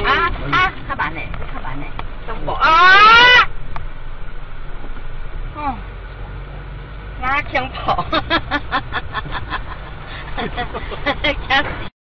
啊啊，他办的，他办，中宝啊！嗯，我枪跑，哈哈哈哈哈哈哈哈哈！哈哈，哈。